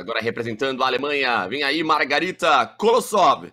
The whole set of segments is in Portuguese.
Agora representando a Alemanha, vem aí Margarita Kolosov.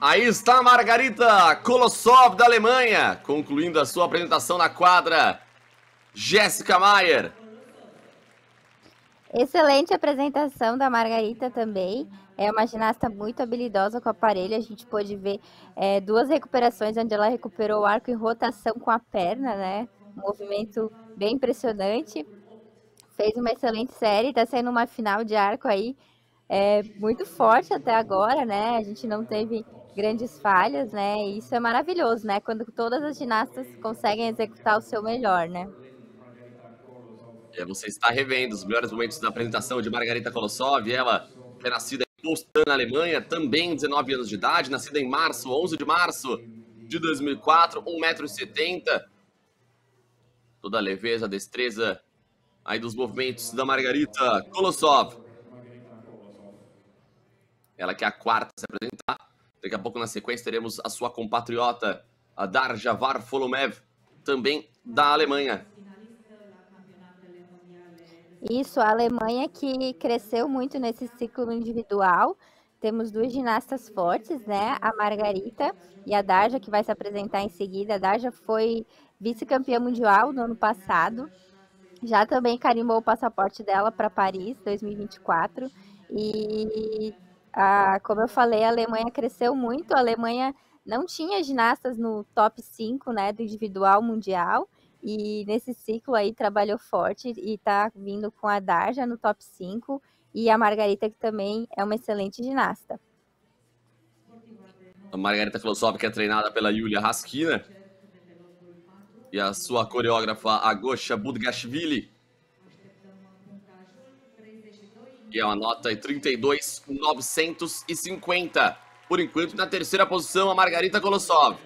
Aí está Margarita Kolossov da Alemanha, concluindo a sua apresentação na quadra. Jéssica Maier. Excelente apresentação da Margarita também. É uma ginasta muito habilidosa com o aparelho. A gente pôde ver é, duas recuperações onde ela recuperou o arco em rotação com a perna, né? Um movimento bem impressionante. Fez uma excelente série, está sendo uma final de arco aí é, muito forte até agora, né? A gente não teve grandes falhas, né? E isso é maravilhoso, né? Quando todas as ginastas conseguem executar o seu melhor, né? É, você está revendo os melhores momentos da apresentação de Margarita Kolossov, ela é nascida em Postan, na Alemanha, também 19 anos de idade, nascida em março, 11 de março de 2004, 1,70m. Toda a leveza, a destreza aí dos movimentos da Margarita Kolossov. Ela que é a quarta a se apresentar. Daqui a pouco, na sequência, teremos a sua compatriota, a Darja Varfolomev, também da Alemanha. Isso, a Alemanha que cresceu muito nesse ciclo individual. Temos duas ginastas fortes, né? A Margarita e a Darja, que vai se apresentar em seguida. A Darja foi vice-campeã mundial no ano passado. Já também carimbou o passaporte dela para Paris 2024. E ah, como eu falei, a Alemanha cresceu muito. A Alemanha não tinha ginastas no top 5 né, do individual mundial. E nesse ciclo aí trabalhou forte e está vindo com a Darja no top 5 e a Margarita, que também é uma excelente ginasta. A Margarita Filosófica é treinada pela Yulia Raskina e a sua coreógrafa Agosha Budgashvili E é uma nota 32,950. Por enquanto, na terceira posição, a Margarita Kolossov.